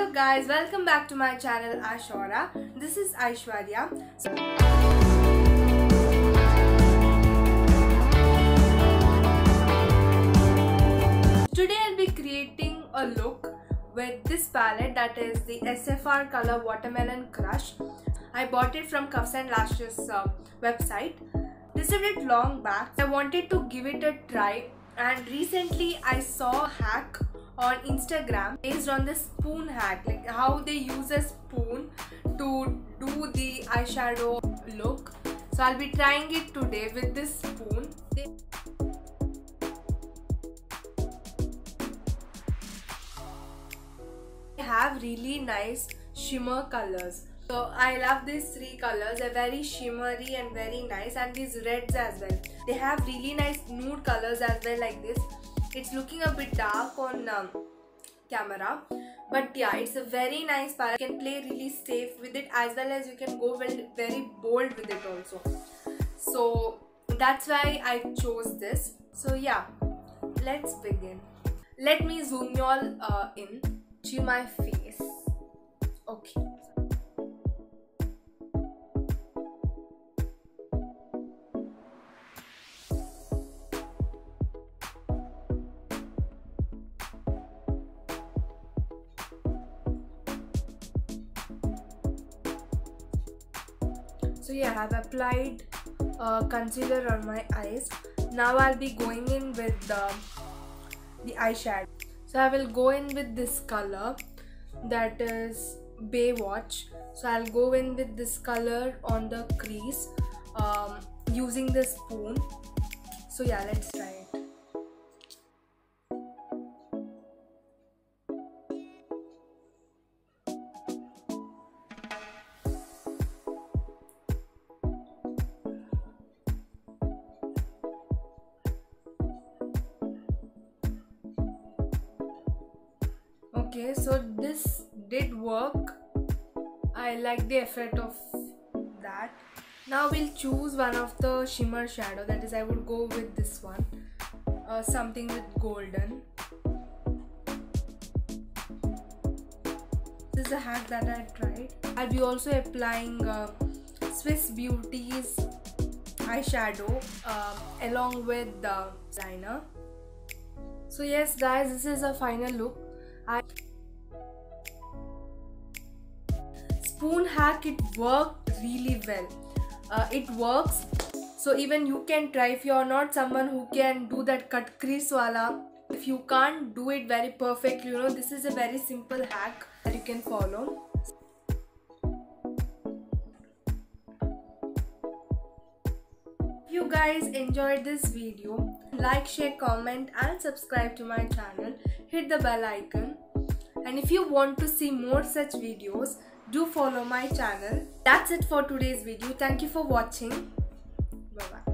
Hello guys, welcome back to my channel Ash Aura. This is Aishwarya. So- Today I'll be creating a look with this palette that is the SFR color Watermelon Crush. I bought it from Cuffs and Lashes uh, website. Received it long back. I wanted to give it a try and recently I saw a hack on Instagram based on the spoon hack like how they use a spoon to do the eyeshadow look. So I'll be trying it today with this spoon. They- have really nice shimmer colors. So I love these three colors. They're very shimmery and very nice and these reds as well. They have really nice nude colors as well like this. It's looking a bit dark on um, camera. But yeah it's a very nice palette. You can play really safe with it as well as you can go very bold with it also. So that's why I chose this. So yeah let's begin. Let me zoom you all uh, in to my face so yeah i've applied uh, concealer on my eyes. Now i'll be going in with the the eyeshadow. So i will go in with this color that is baywatch. So i'll go in with this color on the crease um, using the spoon. So yeah let's try it okay so this did work. I like the effect of that. Now we'll choose one of the shimmer shadow. That is i would go with this one. Uh, something with golden. This is a hack that i tried. I'll be also applying uh, swiss beauty's eyeshadow um, along with the liner so yes guys this is a final look I spoon hack it worked really well. Uh, it works. So even you can try if you are not someone who can do that cut crease wala if you can't do it very perfect you know this is a very simple hack that you can follow guys enjoyed this video. Like share comment and subscribe to my channel. Hit the bell icon. And if you want to see more such videos do follow my channel. That's it for today's video. Thank you for watching. Bye bye